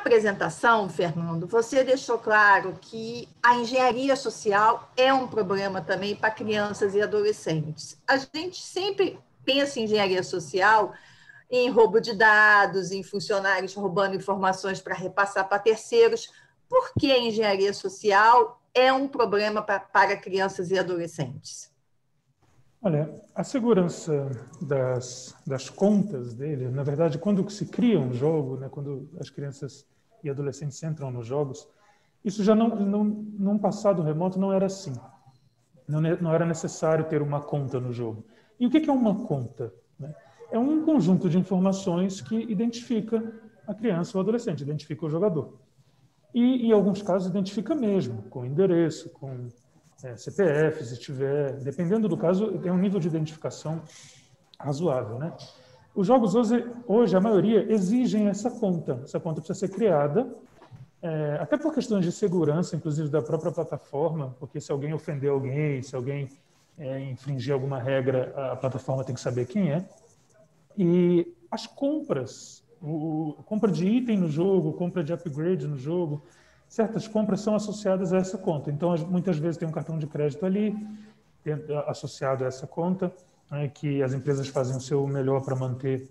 apresentação, Fernando, você deixou claro que a engenharia social é um problema também para crianças e adolescentes. A gente sempre pensa em engenharia social em roubo de dados, em funcionários roubando informações para repassar para terceiros. Por que a engenharia social é um problema para, para crianças e adolescentes? Olha, a segurança das, das contas dele, na verdade, quando se cria um jogo, né, quando as crianças e adolescentes entram nos jogos, isso já não, não num passado remoto não era assim. Não, não era necessário ter uma conta no jogo. E o que é uma conta? Né? É um conjunto de informações que identifica a criança ou adolescente, identifica o jogador. E, em alguns casos, identifica mesmo, com endereço, com é, CPF, se tiver, dependendo do caso, tem um nível de identificação razoável, né? Os jogos hoje, hoje, a maioria, exigem essa conta. Essa conta precisa ser criada, é, até por questões de segurança, inclusive da própria plataforma, porque se alguém ofender alguém, se alguém é, infringir alguma regra, a plataforma tem que saber quem é. E as compras, o, compra de item no jogo, compra de upgrade no jogo, certas compras são associadas a essa conta. Então, muitas vezes tem um cartão de crédito ali associado a essa conta, né, que as empresas fazem o seu melhor para manter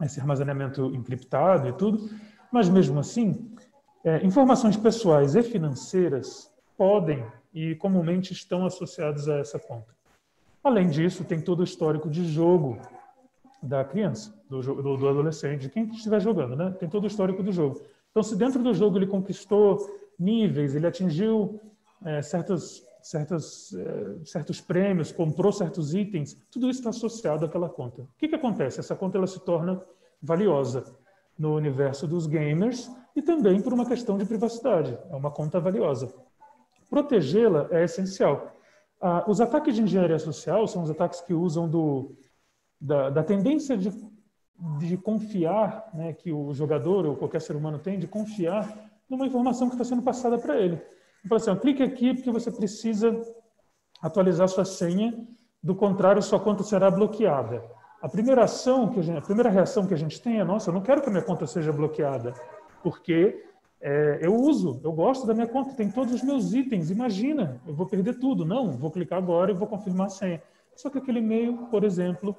esse armazenamento encriptado e tudo. Mas, mesmo assim, é, informações pessoais e financeiras podem e comumente estão associadas a essa conta. Além disso, tem todo o histórico de jogo da criança, do, do, do adolescente, de quem estiver jogando, né? Tem todo o histórico do jogo. Então, se dentro do jogo ele conquistou níveis, ele atingiu é, certos, certos, é, certos prêmios, comprou certos itens, tudo isso está associado àquela conta. O que, que acontece? Essa conta ela se torna valiosa no universo dos gamers e também por uma questão de privacidade. É uma conta valiosa. Protegê-la é essencial. Ah, os ataques de engenharia social são os ataques que usam do, da, da tendência de de confiar, né, que o jogador ou qualquer ser humano tem, de confiar numa informação que está sendo passada para ele. Então, assim, clique aqui porque você precisa atualizar sua senha, do contrário, sua conta será bloqueada. A primeira ação que a, gente, a primeira reação que a gente tem é, nossa, eu não quero que a minha conta seja bloqueada, porque é, eu uso, eu gosto da minha conta, tem todos os meus itens, imagina, eu vou perder tudo. Não, vou clicar agora e vou confirmar a senha. Só que aquele e-mail, por exemplo,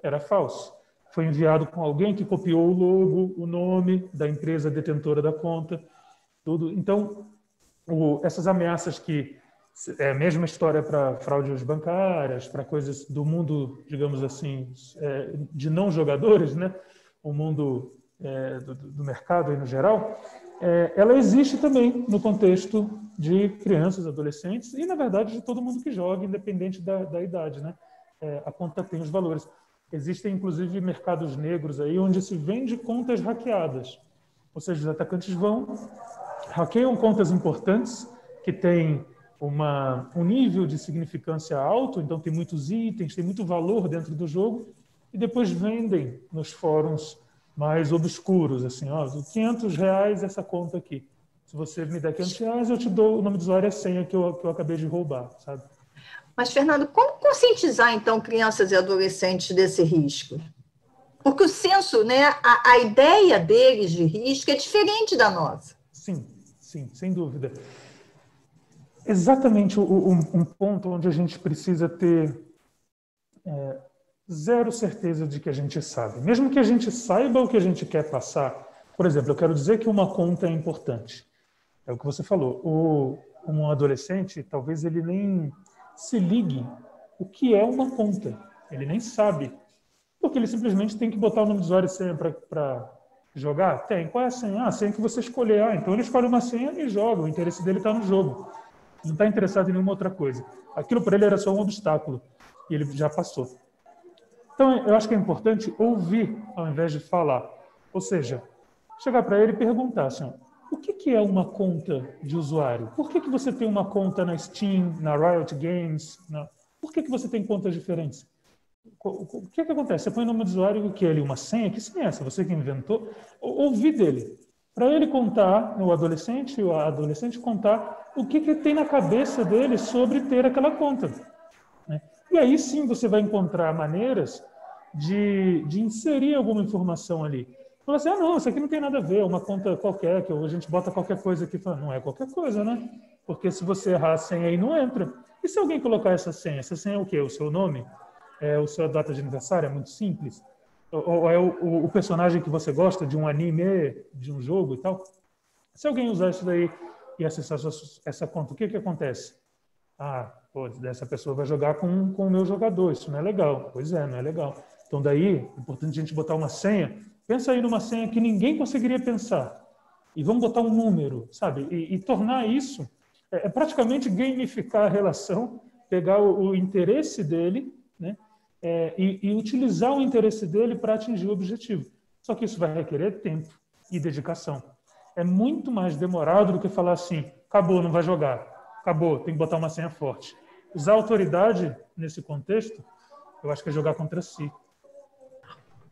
era falso foi enviado com alguém que copiou o logo, o nome da empresa detentora da conta, tudo. Então, o, essas ameaças que é a mesma história para fraudes bancárias, para coisas do mundo, digamos assim, é, de não jogadores, né? O mundo é, do, do, mercado aí no geral, é, ela existe também no contexto de crianças, adolescentes e, na verdade, de todo mundo que joga, independente da, da idade, né? É, a conta tem os valores. Existem, inclusive, mercados negros aí onde se vende contas hackeadas. Ou seja, os atacantes vão, hackeiam contas importantes que têm uma, um nível de significância alto, então tem muitos itens, tem muito valor dentro do jogo, e depois vendem nos fóruns mais obscuros, assim, ó, 500 reais essa conta aqui. Se você me der 500 reais, eu te dou o nome do usuário e a senha que eu, que eu acabei de roubar, sabe? Mas, Fernando, como conscientizar, então, crianças e adolescentes desse risco? Porque o senso, né, a, a ideia deles de risco é diferente da nossa. Sim, sim, sem dúvida. Exatamente um, um ponto onde a gente precisa ter é, zero certeza de que a gente sabe. Mesmo que a gente saiba o que a gente quer passar, por exemplo, eu quero dizer que uma conta é importante. É o que você falou. O, um adolescente, talvez ele nem se ligue o que é uma conta. Ele nem sabe. Porque ele simplesmente tem que botar o nome do usuário para jogar? Tem. Qual é a senha? Ah, a senha que você escolher. Ah, então ele escolhe uma senha e joga. O interesse dele está no jogo. Não está interessado em nenhuma outra coisa. Aquilo para ele era só um obstáculo. E ele já passou. Então, eu acho que é importante ouvir ao invés de falar. Ou seja, chegar para ele e perguntar assim, o que, que é uma conta de usuário? Por que, que você tem uma conta na Steam, na Riot Games? Na... Por que, que você tem contas diferentes? O que, que acontece? Você põe o nome do usuário, o que é ali? Uma senha? Que senha é essa? Você que inventou? Ouvir dele. Para ele contar, o adolescente, o adolescente contar o que, que tem na cabeça dele sobre ter aquela conta. Né? E aí sim você vai encontrar maneiras de, de inserir alguma informação ali. Fala assim, ah, não, isso aqui não tem nada a ver, é uma conta qualquer, que a gente bota qualquer coisa aqui. Fala, não é qualquer coisa, né? Porque se você errar a senha aí, não entra. E se alguém colocar essa senha? Essa senha é o quê? O seu nome? É o sua data de aniversário? É muito simples? Ou é o, o, personagem que você gosta de um anime, de um jogo e tal? Se alguém usar isso daí e acessar essa conta, o que, que acontece? Ah, pô, essa pessoa vai jogar com, com o meu jogador, isso não é legal. Pois é, não é legal. Então, daí, é importante a gente botar uma senha. Pensa aí numa senha que ninguém conseguiria pensar. E vamos botar um número, sabe? E, e tornar isso, é, é, praticamente gamificar a relação, pegar o, o interesse dele, né? É, e, e utilizar o interesse dele para atingir o objetivo. Só que isso vai requerer tempo e dedicação. É muito mais demorado do que falar assim: acabou, não vai jogar acabou, tem que botar uma senha forte. Usar autoridade nesse contexto, eu acho que é jogar contra si.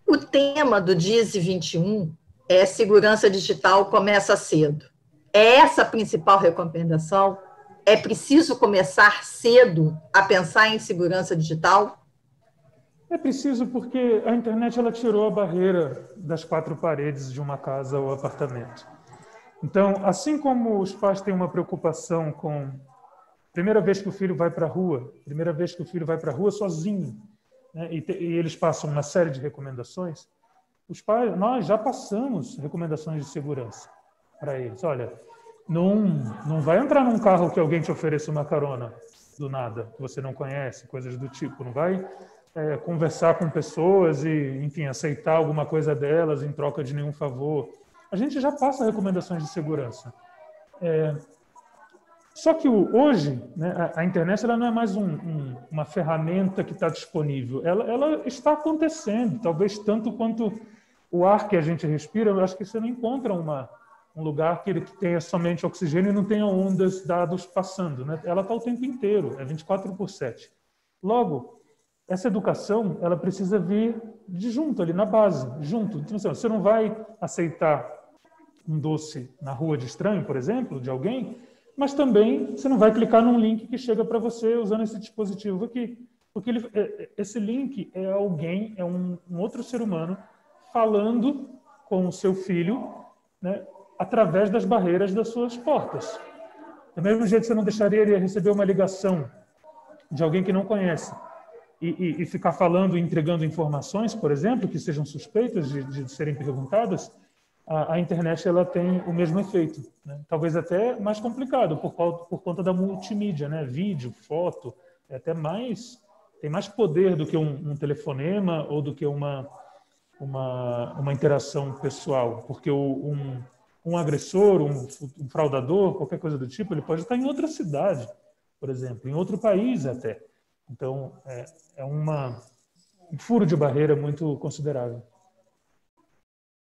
O tema do DISE 21 é segurança digital começa cedo. É essa a principal recomendação? É preciso começar cedo a pensar em segurança digital? É preciso porque a internet ela tirou a barreira das quatro paredes de uma casa ou apartamento. Então, assim como os pais têm uma preocupação com primeira vez que o filho vai para a rua, primeira vez que o filho vai para a rua sozinho, né, e, te, e, eles passam uma série de recomendações, os pais, nós já passamos recomendações de segurança para eles. Olha, não, não vai entrar num carro que alguém te ofereça uma carona do nada, que você não conhece, coisas do tipo. Não vai é, conversar com pessoas e, enfim, aceitar alguma coisa delas em troca de nenhum favor a gente já passa recomendações de segurança. É, só que hoje, né, a, internet ela não é mais um, um, uma ferramenta que está disponível. Ela, ela, está acontecendo, talvez tanto quanto o ar que a gente respira. Eu acho que você não encontra uma, um lugar que, que tenha somente oxigênio e não tenha ondas, dados passando. Né? Ela está o tempo inteiro, é 24 por 7. Logo, essa educação ela precisa vir de junto, ali na base, junto. Então, assim, você não vai aceitar um doce na rua de estranho, por exemplo, de alguém, mas também você não vai clicar num link que chega para você usando esse dispositivo aqui. Porque ele, é, é, esse link é alguém, é um, um, outro ser humano falando com o seu filho né, através das barreiras das suas portas. Do mesmo jeito, você não deixaria ele receber uma ligação de alguém que não conhece e, e, e ficar falando entregando informações, por exemplo, que sejam suspeitas de, de serem perguntadas, a, a, internet ela tem o mesmo efeito, né? talvez até mais complicado por, por conta da multimídia, né? Vídeo, foto, é até mais tem mais poder do que um, um telefonema ou do que uma uma, uma interação pessoal, porque o, um, um agressor, um, um fraudador, qualquer coisa do tipo, ele pode estar em outra cidade, por exemplo, em outro país até. Então, é, é uma, um furo de barreira muito considerável.